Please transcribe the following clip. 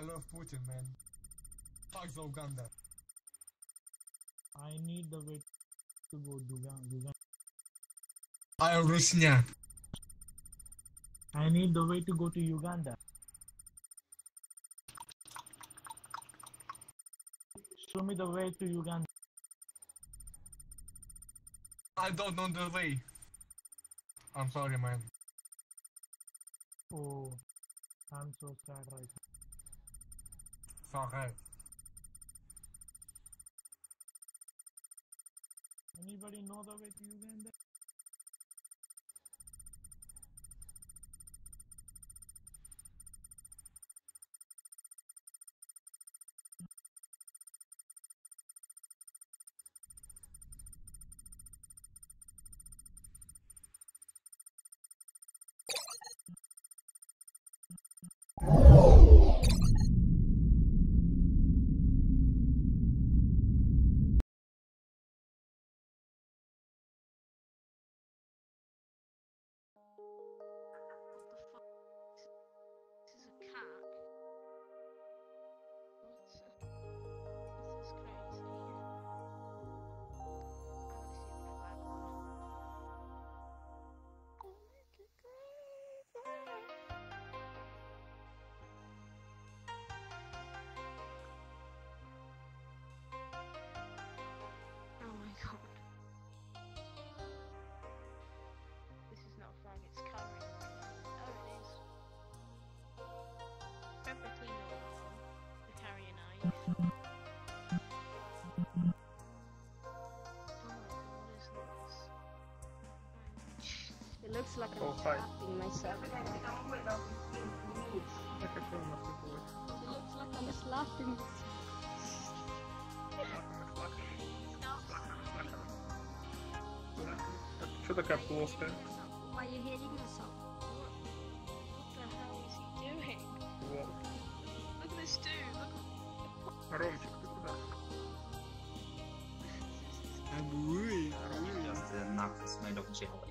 love Putin, man. Fuck Uganda. I need the way to go to Uganda. I am Rusnya. I need the way to go to Uganda. Show me the way to Uganda. I don't know the way. I'm sorry, man. Oh, I'm so sad right now. Sorry. Anybody know the way to Uganda? Oh, hi. slapping myself. Я хотел на футбол. It looks like I'm slapping myself. Что такая плоская? Why are you hitting yourself? What the hell is he doing? Вот. Look at this dude. Look Ромчик, ты куда? Just uh, knocked his made of jelly.